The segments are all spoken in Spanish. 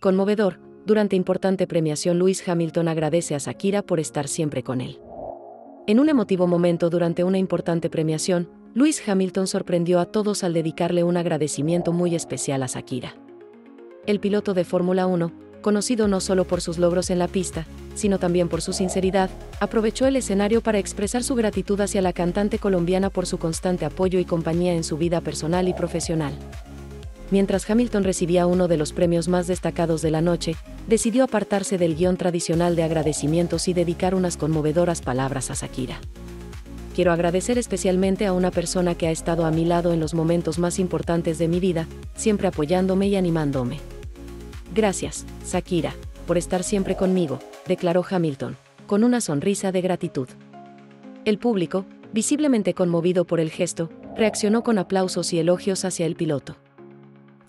Conmovedor, durante importante premiación Lewis Hamilton agradece a Shakira por estar siempre con él. En un emotivo momento durante una importante premiación, Lewis Hamilton sorprendió a todos al dedicarle un agradecimiento muy especial a Shakira. El piloto de Fórmula 1, conocido no solo por sus logros en la pista, sino también por su sinceridad, aprovechó el escenario para expresar su gratitud hacia la cantante colombiana por su constante apoyo y compañía en su vida personal y profesional mientras Hamilton recibía uno de los premios más destacados de la noche, decidió apartarse del guion tradicional de agradecimientos y dedicar unas conmovedoras palabras a Shakira. Quiero agradecer especialmente a una persona que ha estado a mi lado en los momentos más importantes de mi vida, siempre apoyándome y animándome. Gracias, Shakira, por estar siempre conmigo, declaró Hamilton, con una sonrisa de gratitud. El público, visiblemente conmovido por el gesto, reaccionó con aplausos y elogios hacia el piloto.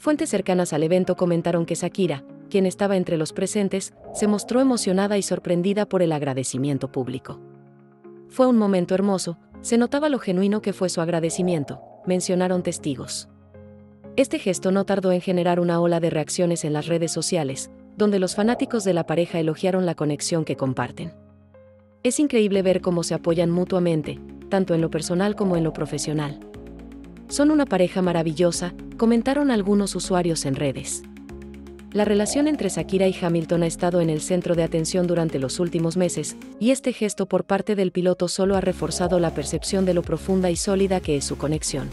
Fuentes cercanas al evento comentaron que Shakira, quien estaba entre los presentes, se mostró emocionada y sorprendida por el agradecimiento público. Fue un momento hermoso, se notaba lo genuino que fue su agradecimiento, mencionaron testigos. Este gesto no tardó en generar una ola de reacciones en las redes sociales, donde los fanáticos de la pareja elogiaron la conexión que comparten. Es increíble ver cómo se apoyan mutuamente, tanto en lo personal como en lo profesional. Son una pareja maravillosa, comentaron algunos usuarios en redes. La relación entre Shakira y Hamilton ha estado en el centro de atención durante los últimos meses, y este gesto por parte del piloto solo ha reforzado la percepción de lo profunda y sólida que es su conexión.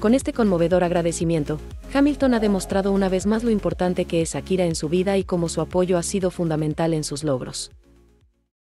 Con este conmovedor agradecimiento, Hamilton ha demostrado una vez más lo importante que es Shakira en su vida y cómo su apoyo ha sido fundamental en sus logros.